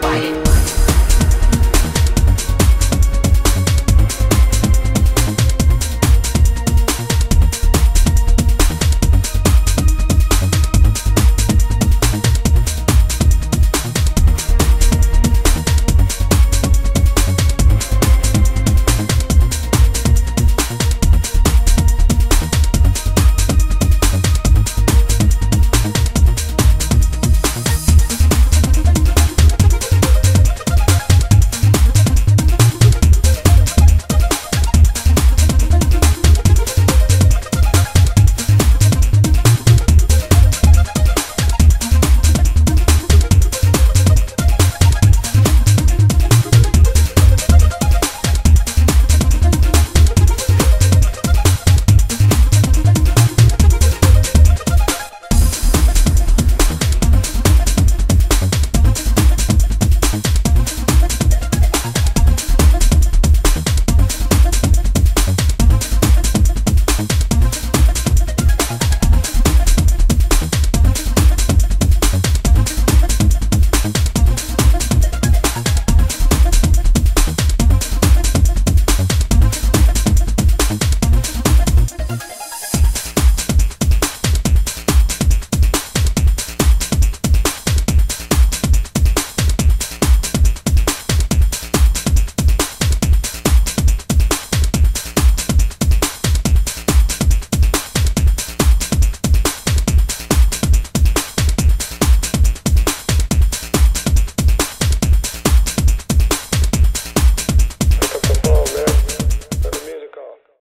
Pai.